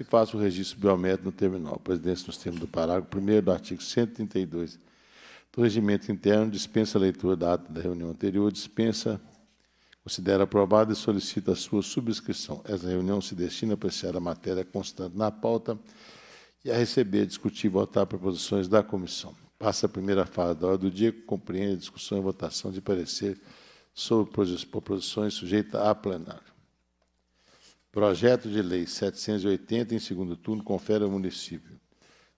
e faça o registro biométrico no terminal. Presidência, nos termos do parágrafo 1 do artigo 132 do regimento interno, dispensa a leitura da ata da reunião anterior, dispensa, considera aprovada e solicita a sua subscrição. Essa reunião se destina a apreciar a matéria constante na pauta e a receber, discutir e votar proposições da comissão. Passa a primeira fase da hora do dia, que compreende a discussão e votação de parecer sobre proposições sujeitas a plenário. Projeto de Lei 780, em segundo turno, confere ao município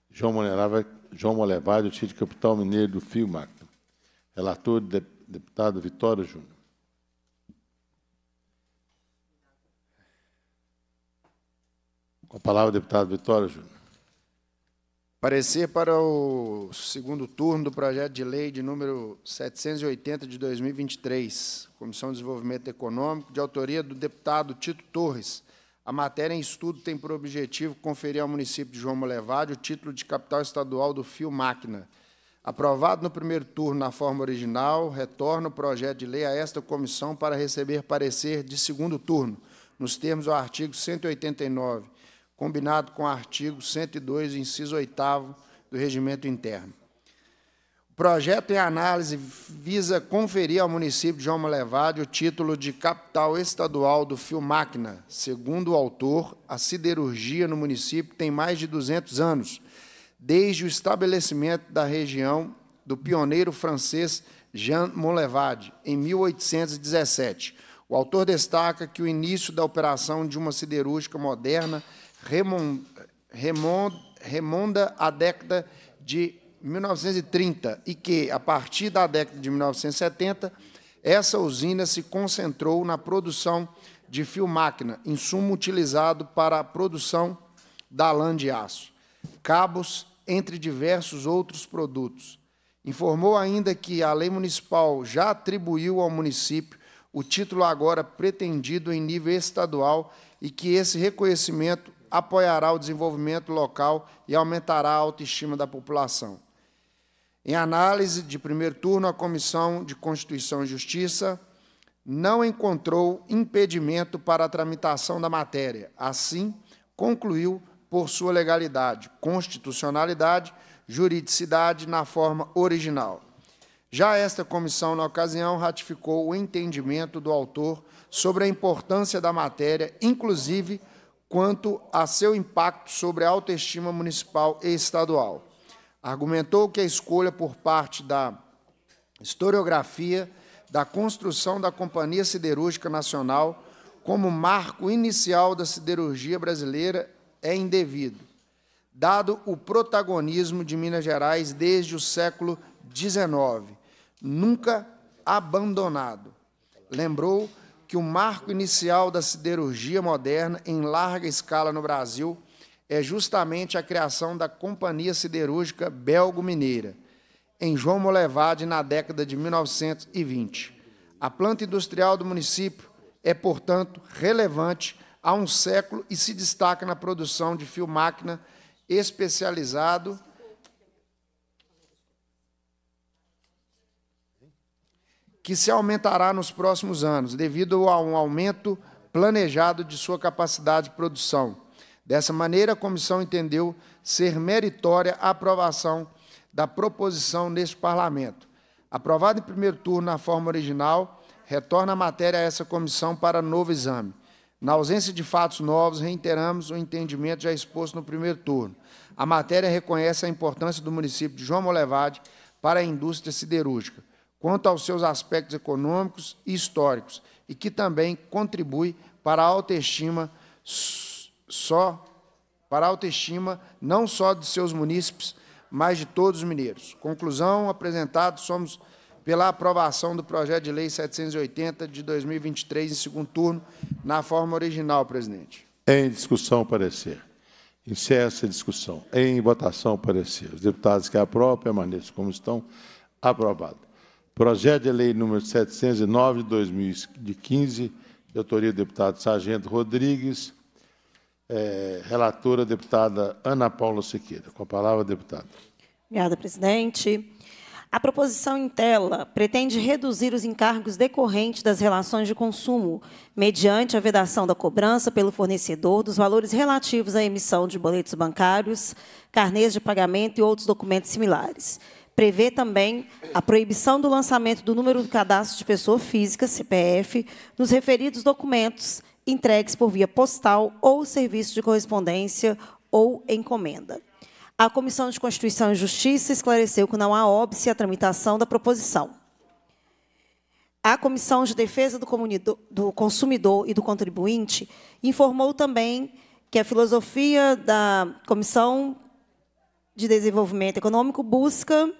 João Molevade, João Molevade o título de capital mineiro do Fio Magno. Relator, deputado Vitório Júnior. Com a palavra, deputado Vitório Júnior. Parecer para o segundo turno do projeto de lei de número 780 de 2023, Comissão de Desenvolvimento Econômico, de autoria do deputado Tito Torres. A matéria em estudo tem por objetivo conferir ao município de João Molevade o título de capital estadual do Fio Máquina. Aprovado no primeiro turno na forma original, retorna o projeto de lei a esta comissão para receber parecer de segundo turno, nos termos do artigo 189 combinado com o artigo 102, inciso 8 do Regimento Interno. O projeto em análise visa conferir ao município de João Malevade o título de capital estadual do fio máquina. Segundo o autor, a siderurgia no município tem mais de 200 anos, desde o estabelecimento da região do pioneiro francês Jean Monlevade, em 1817. O autor destaca que o início da operação de uma siderúrgica moderna remonda à década de 1930 e que, a partir da década de 1970, essa usina se concentrou na produção de fio-máquina, insumo utilizado para a produção da lã de aço, cabos, entre diversos outros produtos. Informou ainda que a lei municipal já atribuiu ao município o título agora pretendido em nível estadual e que esse reconhecimento apoiará o desenvolvimento local e aumentará a autoestima da população. Em análise de primeiro turno, a Comissão de Constituição e Justiça não encontrou impedimento para a tramitação da matéria. Assim, concluiu por sua legalidade, constitucionalidade, juridicidade na forma original. Já esta comissão, na ocasião, ratificou o entendimento do autor sobre a importância da matéria, inclusive quanto a seu impacto sobre a autoestima municipal e estadual. Argumentou que a escolha por parte da historiografia da construção da Companhia Siderúrgica Nacional como marco inicial da siderurgia brasileira é indevido, dado o protagonismo de Minas Gerais desde o século XIX, nunca abandonado. Lembrou que o marco inicial da siderurgia moderna em larga escala no Brasil é justamente a criação da Companhia Siderúrgica Belgo-Mineira, em João Molevade, na década de 1920. A planta industrial do município é, portanto, relevante há um século e se destaca na produção de fio-máquina especializado que se aumentará nos próximos anos, devido a um aumento planejado de sua capacidade de produção. Dessa maneira, a comissão entendeu ser meritória a aprovação da proposição neste Parlamento. Aprovada em primeiro turno na forma original, retorna a matéria a essa comissão para novo exame. Na ausência de fatos novos, reiteramos o entendimento já exposto no primeiro turno. A matéria reconhece a importância do município de João Molevade para a indústria siderúrgica quanto aos seus aspectos econômicos e históricos, e que também contribui para a autoestima só para a autoestima não só de seus munícipes, mas de todos os mineiros. Conclusão, apresentado, somos pela aprovação do projeto de lei 780 de 2023 em segundo turno, na forma original, presidente. Em discussão, parecer. Encerra-se a discussão. Em votação, parecer. Os deputados que aprovam permaneçam como estão. Aprovado. Projeto de Lei número 709 de 2015, de autoria do deputado Sargento Rodrigues, é, relatora deputada Ana Paula Siqueira. Com a palavra, deputada. Obrigada, presidente. A proposição em tela pretende reduzir os encargos decorrentes das relações de consumo, mediante a vedação da cobrança pelo fornecedor dos valores relativos à emissão de boletos bancários, carnês de pagamento e outros documentos similares. Prevê também a proibição do lançamento do número do cadastro de pessoa física, CPF, nos referidos documentos entregues por via postal ou serviço de correspondência ou encomenda. A Comissão de Constituição e Justiça esclareceu que não há óbice à tramitação da proposição. A Comissão de Defesa do, do Consumidor e do Contribuinte informou também que a filosofia da Comissão de Desenvolvimento Econômico busca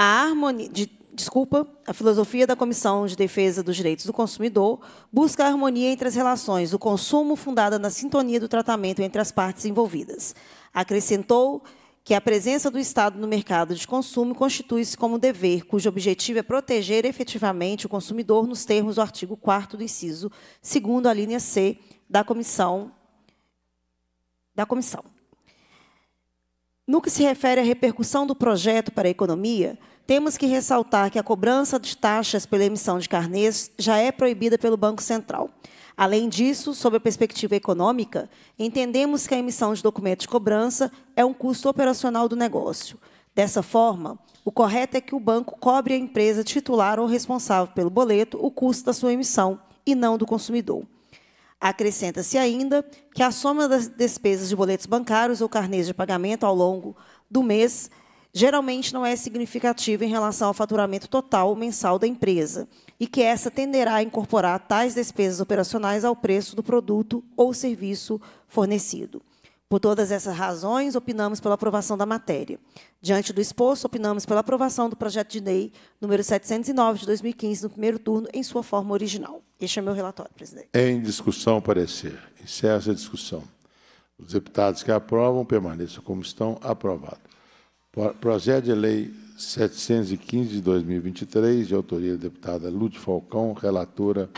a harmonia, de, desculpa, a filosofia da Comissão de Defesa dos Direitos do Consumidor busca a harmonia entre as relações do consumo fundada na sintonia do tratamento entre as partes envolvidas. Acrescentou que a presença do Estado no mercado de consumo constitui-se como dever, cujo objetivo é proteger efetivamente o consumidor nos termos do artigo 4 do inciso, segundo a linha C da comissão da comissão. No que se refere à repercussão do projeto para a economia, temos que ressaltar que a cobrança de taxas pela emissão de carnês já é proibida pelo Banco Central. Além disso, sob a perspectiva econômica, entendemos que a emissão de documento de cobrança é um custo operacional do negócio. Dessa forma, o correto é que o banco cobre a empresa titular ou responsável pelo boleto o custo da sua emissão e não do consumidor. Acrescenta-se ainda que a soma das despesas de boletos bancários ou carnês de pagamento ao longo do mês geralmente não é significativa em relação ao faturamento total mensal da empresa e que essa tenderá a incorporar tais despesas operacionais ao preço do produto ou serviço fornecido. Por todas essas razões, opinamos pela aprovação da matéria. Diante do exposto, opinamos pela aprovação do projeto de lei número 709 de 2015, no primeiro turno, em sua forma original. Este é meu relatório, presidente. Em discussão, parecer. Encerra a discussão. Os deputados que aprovam permaneçam como estão. Aprovado. Projeto de Lei 715 de 2023, de autoria da deputada Lúcia Falcão, relatora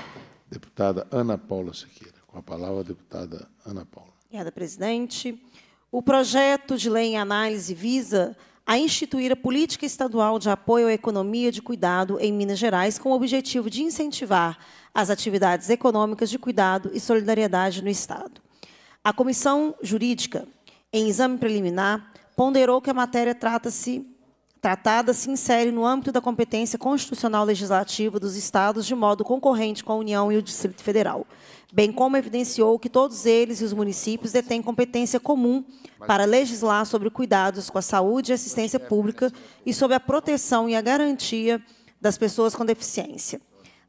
deputada Ana Paula Siqueira. Com a palavra, a deputada Ana Paula. Obrigada, presidente. O projeto de lei em análise visa a instituir a política estadual de apoio à economia de cuidado em Minas Gerais, com o objetivo de incentivar as atividades econômicas de cuidado e solidariedade no Estado. A Comissão Jurídica, em exame preliminar, ponderou que a matéria trata-se tratada se insere no âmbito da competência constitucional legislativa dos estados de modo concorrente com a União e o Distrito Federal, bem como evidenciou que todos eles e os municípios detêm competência comum para legislar sobre cuidados com a saúde e assistência pública e sobre a proteção e a garantia das pessoas com deficiência.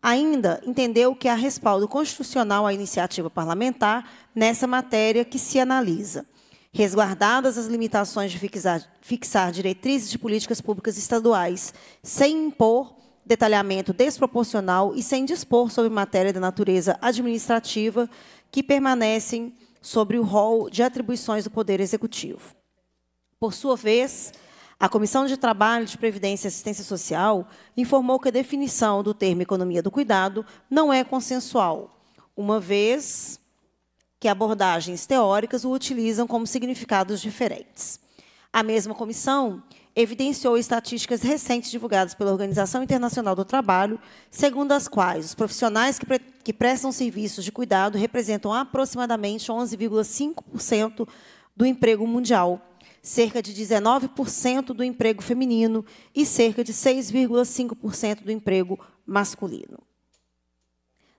Ainda entendeu que há respaldo constitucional à iniciativa parlamentar nessa matéria que se analisa resguardadas as limitações de fixar, fixar diretrizes de políticas públicas estaduais, sem impor detalhamento desproporcional e sem dispor sobre matéria da natureza administrativa que permanecem sobre o rol de atribuições do Poder Executivo. Por sua vez, a Comissão de Trabalho, de Previdência e Assistência Social informou que a definição do termo economia do cuidado não é consensual, uma vez que abordagens teóricas o utilizam como significados diferentes. A mesma comissão evidenciou estatísticas recentes divulgadas pela Organização Internacional do Trabalho, segundo as quais os profissionais que, pre que prestam serviços de cuidado representam aproximadamente 11,5% do emprego mundial, cerca de 19% do emprego feminino e cerca de 6,5% do emprego masculino.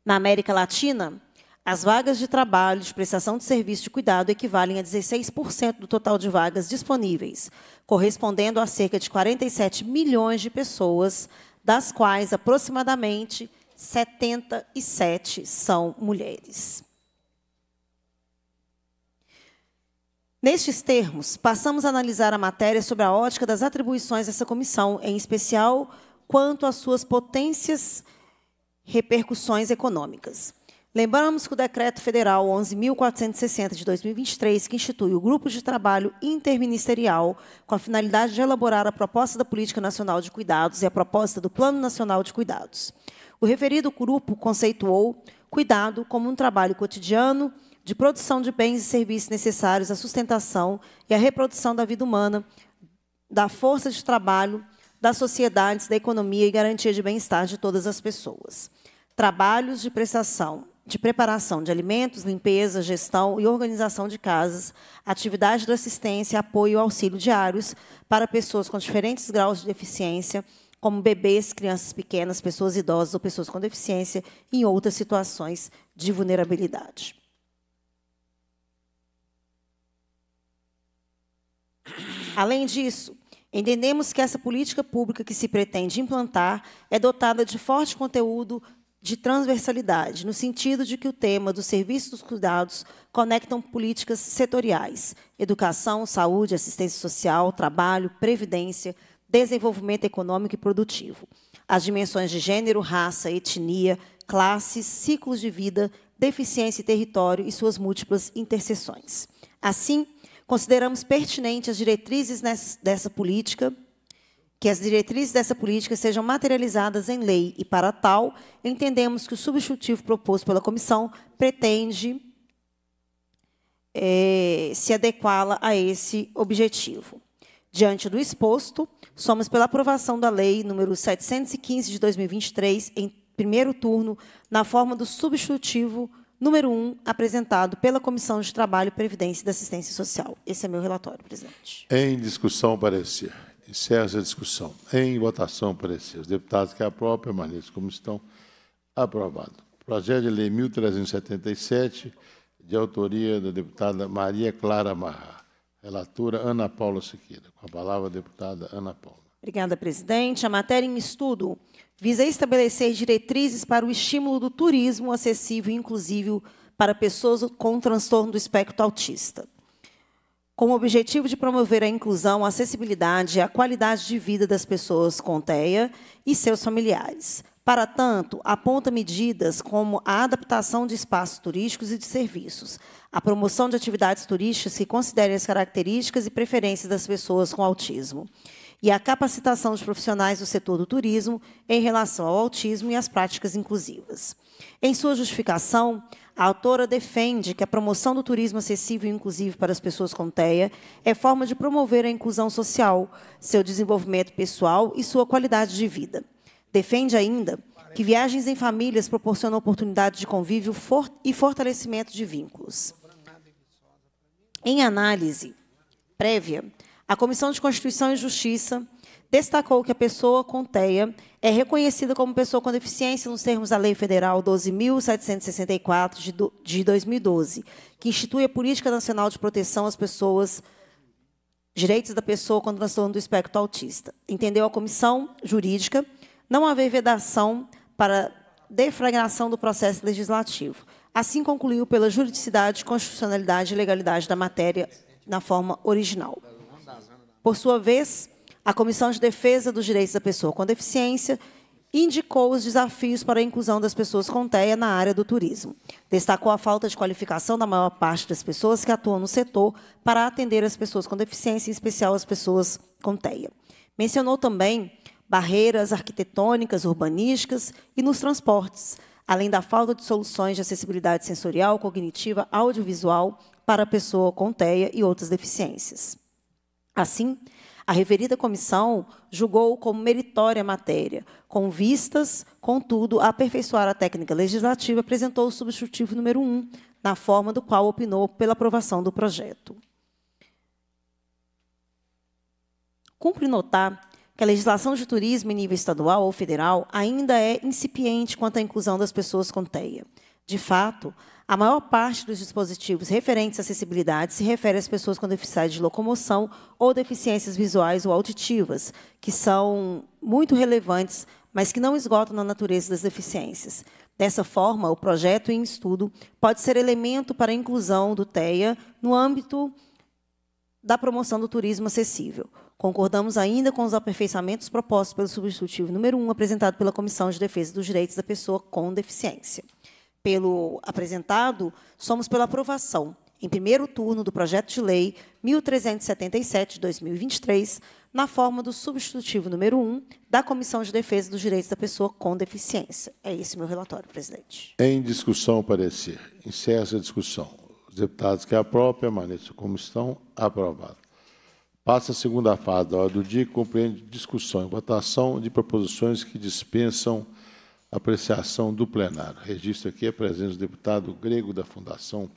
Na América Latina, as vagas de trabalho de prestação de serviço de cuidado equivalem a 16% do total de vagas disponíveis, correspondendo a cerca de 47 milhões de pessoas, das quais aproximadamente 77 são mulheres. Nestes termos, passamos a analisar a matéria sobre a ótica das atribuições dessa comissão, em especial quanto às suas potências repercussões econômicas. Lembramos que o Decreto Federal 11.460 de 2023, que institui o Grupo de Trabalho Interministerial com a finalidade de elaborar a proposta da Política Nacional de Cuidados e a proposta do Plano Nacional de Cuidados. O referido grupo conceituou cuidado como um trabalho cotidiano de produção de bens e serviços necessários à sustentação e à reprodução da vida humana, da força de trabalho das sociedades, da economia e garantia de bem-estar de todas as pessoas. Trabalhos de prestação, de preparação de alimentos, limpeza, gestão e organização de casas, atividade de assistência, apoio e auxílio diários para pessoas com diferentes graus de deficiência, como bebês, crianças pequenas, pessoas idosas ou pessoas com deficiência, em outras situações de vulnerabilidade. Além disso, entendemos que essa política pública que se pretende implantar é dotada de forte conteúdo de transversalidade, no sentido de que o tema do serviço dos cuidados conectam políticas setoriais, educação, saúde, assistência social, trabalho, previdência, desenvolvimento econômico e produtivo. As dimensões de gênero, raça, etnia, classes, ciclos de vida, deficiência e território e suas múltiplas interseções. Assim, consideramos pertinente as diretrizes dessa política, que as diretrizes dessa política sejam materializadas em lei e, para tal, entendemos que o substitutivo proposto pela comissão pretende é, se adequá-la a esse objetivo. Diante do exposto, somos pela aprovação da Lei número 715 de 2023, em primeiro turno, na forma do substitutivo número 1, apresentado pela Comissão de Trabalho, Previdência e da Assistência Social. Esse é meu relatório, presidente. Em discussão, parecer. Encerra a discussão. Em votação, parecer. Os deputados que aprovam permaneçam como estão. Aprovado. Projeto de Lei 1377, de autoria da deputada Maria Clara Marra. Relatora Ana Paula Siqueira. Com a palavra a deputada Ana Paula. Obrigada, presidente. A matéria em estudo visa estabelecer diretrizes para o estímulo do turismo acessível e inclusivo para pessoas com transtorno do espectro autista, com o objetivo de promover a inclusão, a acessibilidade e a qualidade de vida das pessoas com TEA e seus familiares. Para tanto, aponta medidas como a adaptação de espaços turísticos e de serviços, a promoção de atividades turísticas que considerem as características e preferências das pessoas com autismo, e a capacitação de profissionais do setor do turismo em relação ao autismo e às práticas inclusivas. Em sua justificação, a autora defende que a promoção do turismo acessível e inclusivo para as pessoas com TEA é forma de promover a inclusão social, seu desenvolvimento pessoal e sua qualidade de vida. Defende ainda que viagens em famílias proporcionam oportunidade de convívio e fortalecimento de vínculos. Em análise prévia, a Comissão de Constituição e Justiça destacou que a pessoa com TEA é reconhecida como pessoa com deficiência nos termos da Lei Federal 12.764, de 2012, que institui a Política Nacional de Proteção às Pessoas, Direitos da Pessoa com Transtorno do Espectro Autista. Entendeu a Comissão Jurídica não haver vedação para deflagração do processo legislativo. Assim concluiu pela juridicidade, constitucionalidade e legalidade da matéria na forma original. Por sua vez, a Comissão de Defesa dos Direitos da Pessoa com Deficiência indicou os desafios para a inclusão das pessoas com TEA na área do turismo. Destacou a falta de qualificação da maior parte das pessoas que atuam no setor para atender as pessoas com deficiência, em especial as pessoas com TEA. Mencionou também barreiras arquitetônicas, urbanísticas e nos transportes, além da falta de soluções de acessibilidade sensorial, cognitiva, audiovisual para a pessoa com TEA e outras deficiências. Assim, a referida comissão julgou como meritória a matéria, com vistas, contudo, a aperfeiçoar a técnica legislativa, apresentou o substitutivo número 1, na forma do qual opinou pela aprovação do projeto. Cumpre notar que a legislação de turismo em nível estadual ou federal ainda é incipiente quanto à inclusão das pessoas com TEA. De fato, a maior parte dos dispositivos referentes à acessibilidade se refere às pessoas com deficiência de locomoção ou deficiências visuais ou auditivas, que são muito relevantes, mas que não esgotam na natureza das deficiências. Dessa forma, o projeto em estudo pode ser elemento para a inclusão do TEA no âmbito da promoção do turismo acessível. Concordamos ainda com os aperfeiçoamentos propostos pelo substitutivo número 1, apresentado pela Comissão de Defesa dos Direitos da Pessoa com Deficiência. Pelo apresentado, somos pela aprovação, em primeiro turno, do projeto de lei 1377 de 2023, na forma do substitutivo número 1 da Comissão de Defesa dos Direitos da Pessoa com Deficiência. É esse meu relatório, presidente. Em discussão, parecer. Encerra a discussão. Os deputados que aprovam permaneçam como estão. Aprovado. Passa a segunda fase da ordem do dia, que compreende discussão e votação de proposições que dispensam apreciação do plenário. Registro aqui a presença do deputado grego da Fundação,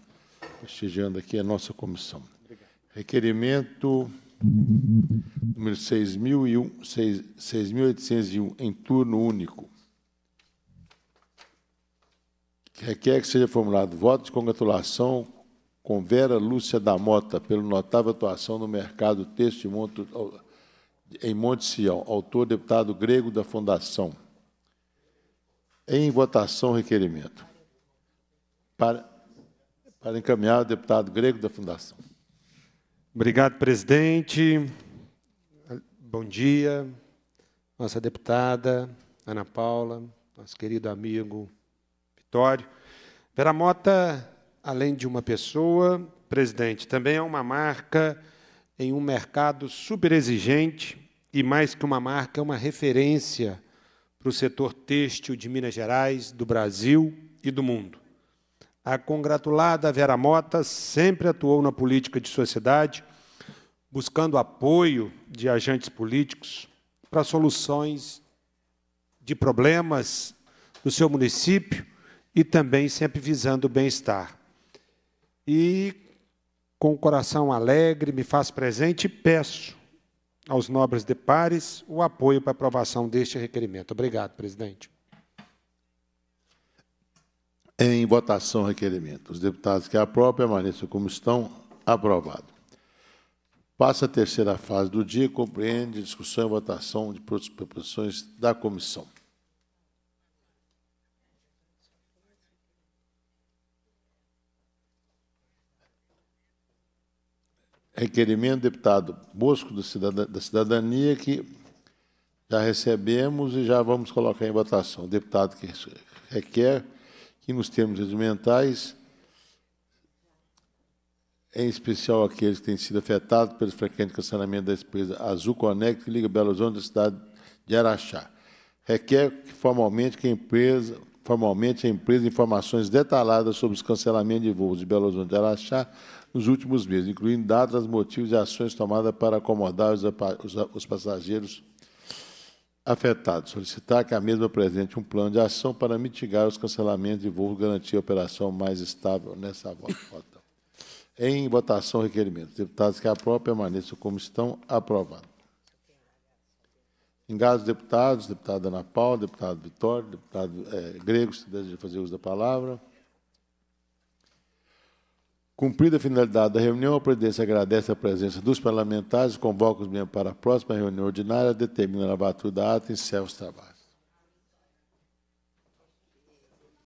prestigiando aqui a nossa comissão. Requerimento número 6.801, em turno único. Que requer que seja formulado voto de congratulação com Vera Lúcia da Mota, pela notável atuação no mercado texto em Monte Sião, autor deputado grego da Fundação. Em votação, requerimento. Para, para encaminhar o deputado grego da Fundação. Obrigado, presidente. Bom dia, nossa deputada Ana Paula, nosso querido amigo Vitório. Vera Mota além de uma pessoa, presidente, também é uma marca em um mercado super exigente e, mais que uma marca, é uma referência para o setor têxtil de Minas Gerais, do Brasil e do mundo. A congratulada Vera Mota sempre atuou na política de sociedade, buscando apoio de agentes políticos para soluções de problemas do seu município e também sempre visando o bem-estar e, com o coração alegre, me faço presente e peço aos nobres de pares o apoio para aprovação deste requerimento. Obrigado, presidente. Em votação, requerimento. Os deputados que aprovam permaneçam como estão. Aprovado. Passa a terceira fase do dia, compreende discussão e votação de proposições da comissão. Requerimento do deputado Bosco da Cidadania, que já recebemos e já vamos colocar em votação. O deputado que requer que, nos termos regimentais, em especial aqueles que têm sido afetados pelo frequente cancelamento da empresa Azul Connect, que liga Belo Horizonte da cidade de Araxá. Requer que, formalmente que a empresa, formalmente a empresa informações detalhadas sobre os cancelamentos de voos de Belo Horizonte de Araxá nos últimos meses, incluindo dados, motivos e ações tomadas para acomodar os, os passageiros afetados. Solicitar que a mesma apresente um plano de ação para mitigar os cancelamentos de voos e garantir a operação mais estável nessa volta. Em votação, requerimento. Deputados que aprovam permaneçam como estão. Aprovado. Caso deputados, deputada Ana Paula, deputado Vitório, deputado é, Grego, se deseja fazer uso da palavra. Cumprida a finalidade da reunião, a presidência agradece a presença dos parlamentares, convoca os membros para a próxima reunião ordinária, determina a lavatura da ata e encerra os trabalhos.